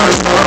Bye.